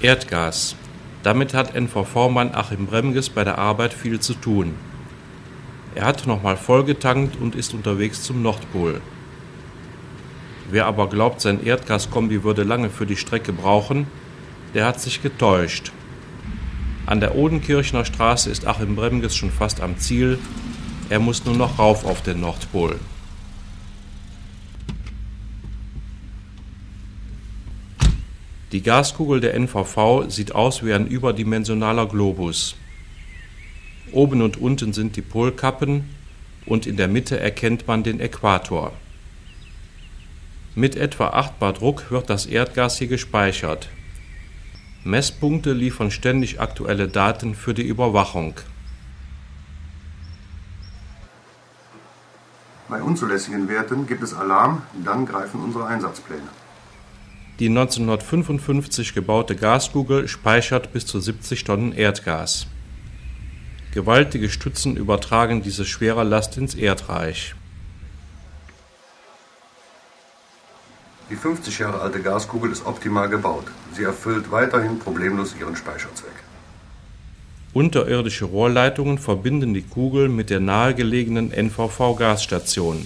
Erdgas. Damit hat NVV-Mann Achim Bremges bei der Arbeit viel zu tun. Er hat nochmal vollgetankt und ist unterwegs zum Nordpol. Wer aber glaubt, sein Erdgaskombi würde lange für die Strecke brauchen, der hat sich getäuscht. An der Odenkirchner Straße ist Achim Bremges schon fast am Ziel. Er muss nur noch rauf auf den Nordpol. Die Gaskugel der NVV sieht aus wie ein überdimensionaler Globus. Oben und unten sind die Polkappen und in der Mitte erkennt man den Äquator. Mit etwa 8 Bar Druck wird das Erdgas hier gespeichert. Messpunkte liefern ständig aktuelle Daten für die Überwachung. Bei unzulässigen Werten gibt es Alarm, dann greifen unsere Einsatzpläne. Die 1955 gebaute Gaskugel speichert bis zu 70 Tonnen Erdgas. Gewaltige Stützen übertragen diese schwere Last ins Erdreich. Die 50 Jahre alte Gaskugel ist optimal gebaut. Sie erfüllt weiterhin problemlos ihren Speicherzweck. Unterirdische Rohrleitungen verbinden die Kugel mit der nahegelegenen NVV-Gasstation.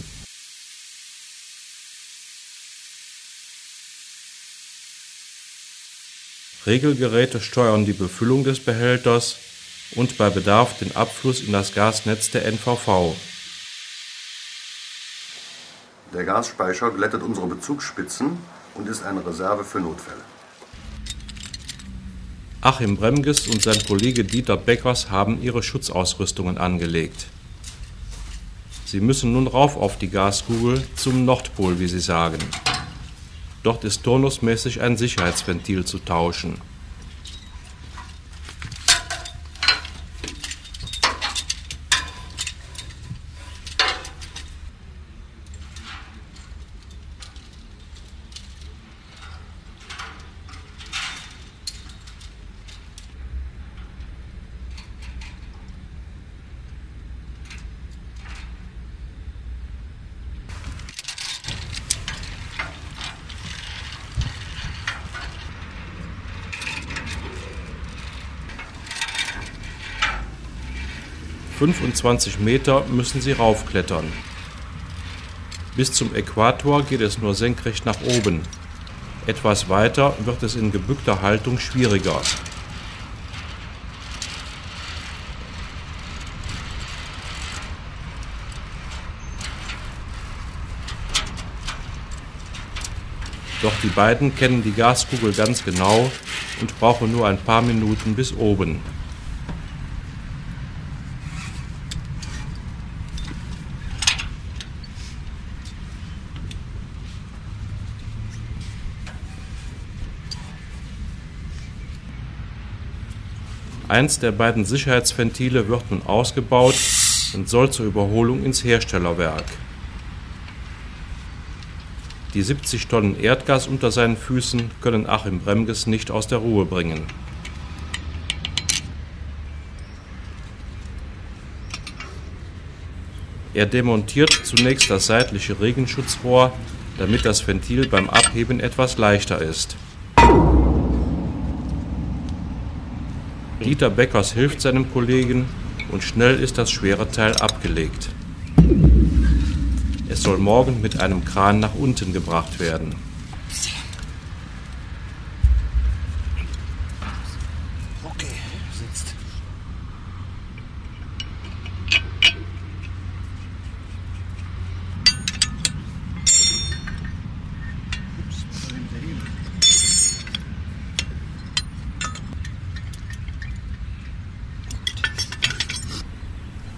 Regelgeräte steuern die Befüllung des Behälters und bei Bedarf den Abfluss in das Gasnetz der NVV. Der Gasspeicher glättet unsere Bezugsspitzen und ist eine Reserve für Notfälle. Achim Bremges und sein Kollege Dieter Beckers haben ihre Schutzausrüstungen angelegt. Sie müssen nun rauf auf die Gaskugel zum Nordpol, wie sie sagen. Dort ist turnusmäßig ein Sicherheitsventil zu tauschen. Fünfundzwanzig Meter müssen sie raufklettern. Bis zum Äquator geht es nur senkrecht nach oben. Etwas weiter wird es in gebückter Haltung schwieriger. Doch die beiden kennen die Gaskugel ganz genau und brauchen nur ein paar Minuten bis oben. Eins der beiden Sicherheitsventile wird nun ausgebaut und soll zur Überholung ins Herstellerwerk. Die 70 Tonnen Erdgas unter seinen Füßen können Achim Bremges nicht aus der Ruhe bringen. Er demontiert zunächst das seitliche Regenschutzrohr, damit das Ventil beim Abheben etwas leichter ist. Dieter Beckers hilft seinem Kollegen und schnell ist das schwere Teil abgelegt. Es soll morgen mit einem Kran nach unten gebracht werden.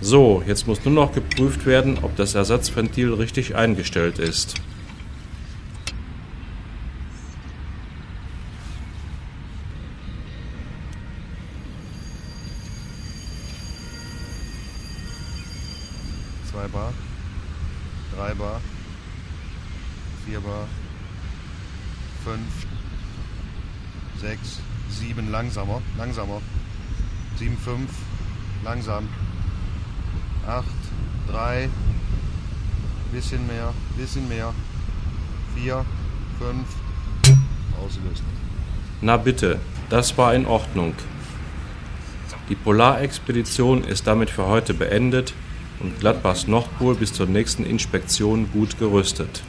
So, jetzt muss nur noch geprüft werden, ob das Ersatzventil richtig eingestellt ist. Zwei Bar. Drei Bar. Vier Bar. Fünf. Sechs. Sieben. Langsamer. Langsamer. Sieben, fünf. Langsam. Acht. Drei. Bisschen mehr. Bisschen mehr. Vier. Fünf. Ausgelöst. Na bitte, Das war in Ordnung. Die Polarexpedition ist damit für heute beendet und Gladbachs Nordpol bis zur nächsten Inspektion gut gerüstet.